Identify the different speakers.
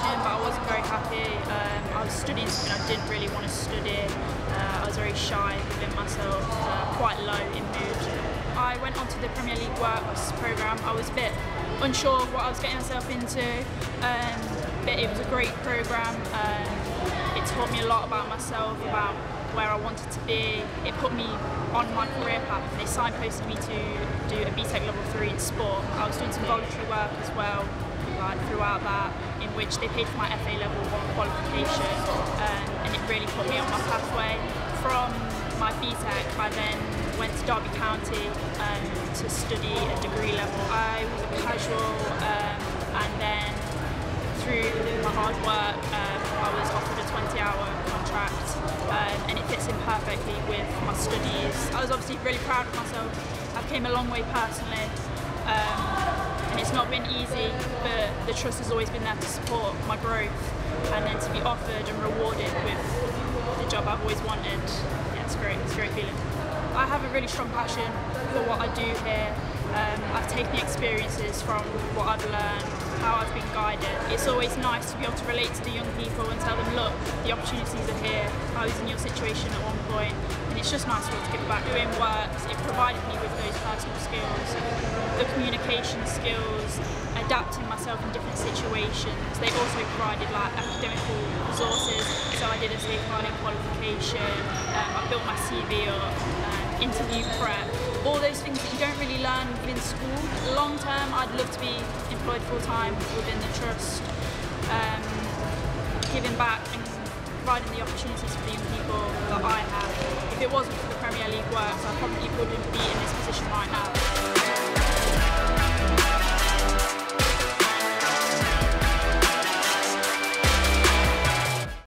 Speaker 1: but I wasn't very happy. Um, I was studying something I didn't really want to study. Uh, I was very shy within myself, uh, quite low in mood. I went onto the Premier League Works programme. I was a bit unsure of what I was getting myself into, um, but it was a great programme. Um, it taught me a lot about myself, about where I wanted to be. It put me on my career path. They signposted me to do a BTEC level 3 in sport. I was doing some voluntary work as well like, throughout that, which they paid for my FA level 1 qualification um, and it really put me on my pathway. From my BTEC, I then went to Derby County um, to study a degree level. I was a casual um, and then through my hard work um, I was offered a 20 hour contract um, and it fits in perfectly with my studies. I was obviously really proud of myself. I've came a long way personally um, and it's not been easy but the trust has always been there to support my growth and then to be offered and rewarded with the job I've always wanted. Yeah, it's great, it's a great feeling. I have a really strong passion for what I do here. Um, I've taken the experiences from what I've learned how I've been guided. It's always nice to be able to relate to the young people and tell them, look, the opportunities are here. I was in your situation at one point, and it's just nice to be able to give back. Doing works, it provided me with those personal the communication skills, adapting myself in different situations. They also provided like academic resources, so I did a safeguarding qualification, um, I built my CV up, um, interview prep, all those things that you don't really learn within school. Long term, I'd love to be employed full time within the trust, um, giving back and providing the opportunities for the young people that I have. If it wasn't for the Premier League works, I probably wouldn't be in this position right now.